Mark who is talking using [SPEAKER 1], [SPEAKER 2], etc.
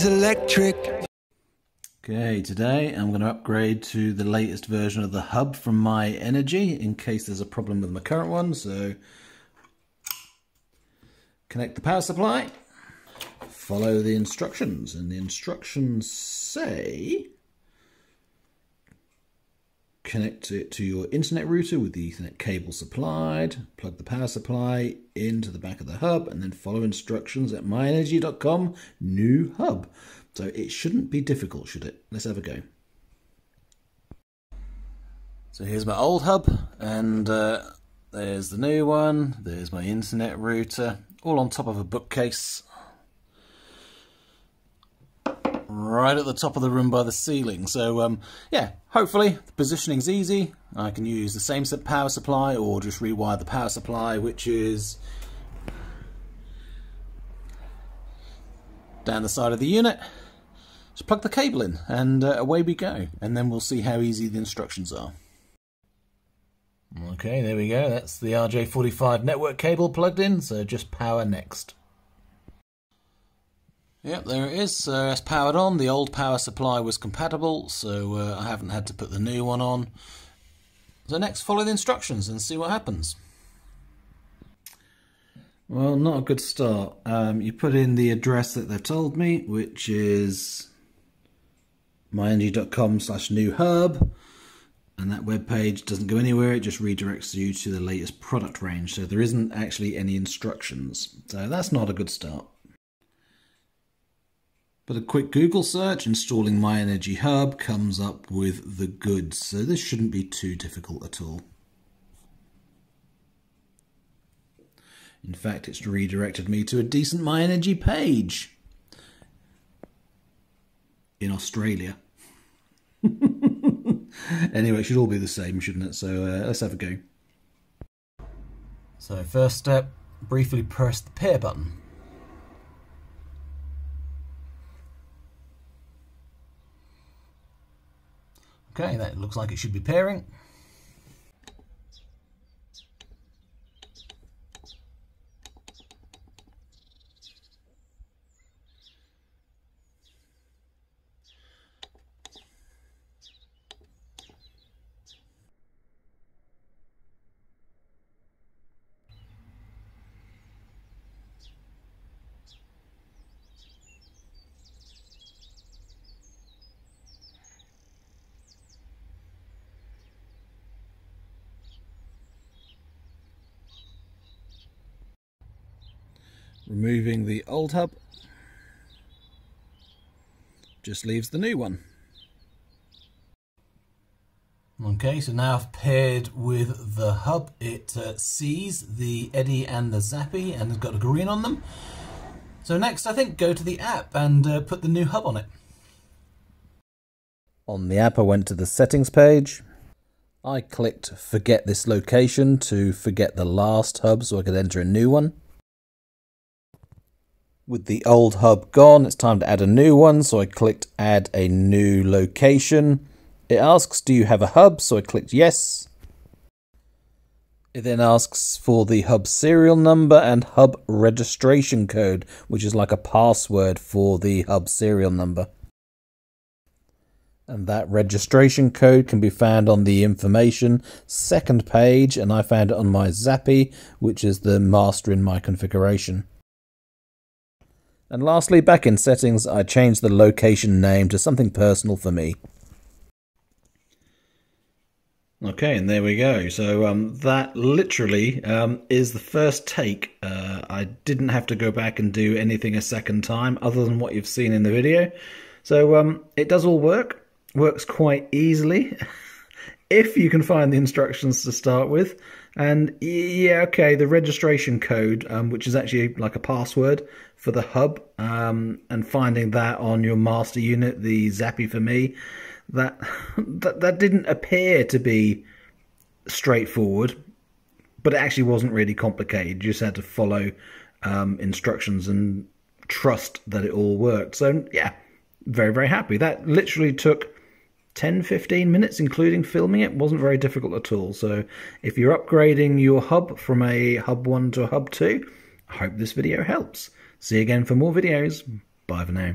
[SPEAKER 1] is electric.
[SPEAKER 2] Okay, today I'm going to upgrade to the latest version of the hub from Myenergi in case there's a problem with my current one. So connect the power supply, follow the instructions, and the instructions say connect it to your internet router with the Ethernet cable supplied, plug the power supply into the back of the hub, and then follow instructions at myenergi.com new hub. So it shouldn't be difficult, should it? Let's have a go. So here's my old hub, and uh, there's the new one, there's my internet router, all on top of a bookcase right at the top of the room by the ceiling. So um, yeah, hopefully the positioning's easy. I can use the same set power supply or just rewire the power supply, which is down the side of the unit. Just plug the cable in and uh, away we go. And then we'll see how easy the instructions are. Okay, there we go. That's the RJ45 network cable plugged in, so just power next. Yep, there it is. So it's powered on. The old power supply was compatible, so uh, I haven't had to put the new one on. So next, follow the instructions and see what happens. Well, not a good start. Um, you put in the address that they've told me, which is myenergi.com slash new hub. And that web page doesn't go anywhere, it just redirects you to the latest product range. So there isn't actually any instructions. So that's not a good start. But a quick Google search installing Myenergi Hub comes up with the goods, so this shouldn't be too difficult at all. In fact, it's redirected me to a decent Myenergi page in Australia. anyway, it should all be the same, shouldn't it? So uh, let's have a go. So first step, briefly press the pair button. Okay, that looks like it should be pairing. Removing the old hub. Just leaves the new one. Okay so now I've paired with the hub. It uh, sees the Eddi and the Zappi and has got a green on them. So next I think go to the app and uh, put the new hub on it. On the app I went to the settings page. I clicked forget this location to forget the last hub so I could enter a new one with the old hub gone, it's time to add a new one, so I clicked add a new location. It asks, do you have a hub? So I clicked yes. It then asks for the hub serial number and hub registration code, which is like a password for the hub serial number. And that registration code can be found on the information second page, and I found it on my Zappi, which is the master in my configuration. And lastly, back in settings, I changed the location name to something personal for me. Okay, and there we go. So um, that literally um, is the first take. Uh, I didn't have to go back and do anything a second time other than what you've seen in the video. So um, it does all work, works quite easily if you can find the instructions to start with. And yeah, okay, the registration code, um, which is actually like a password for the hub, um, and finding that on your master unit, the Zappi for me, that, that that didn't appear to be straightforward, but it actually wasn't really complicated. You just had to follow um, instructions and trust that it all worked. So yeah, very very happy. That literally took 10 15 minutes including filming it wasn't very difficult at all. So if you're upgrading your hub from a hub 1 to a hub 2 I hope this video helps. See you again for more videos. Bye for now